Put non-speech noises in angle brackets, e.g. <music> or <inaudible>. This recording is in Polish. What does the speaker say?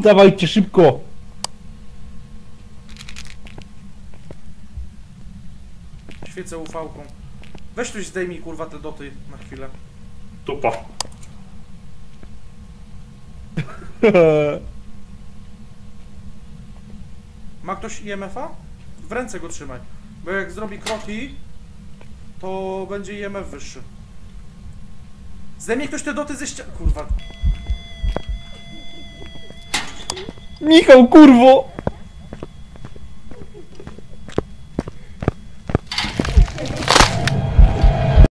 Dawajcie szybko! Świecę ufałką. Weź ktoś zdejmij kurwa te doty na chwilę. Tupa. <laughs> Ma ktoś IMF-a? W ręce go trzymaj. Bo jak zrobi kroki, to będzie IMF wyższy. Zdejmie ktoś te doty ze ścian... Kurwa. Michał, kurwo!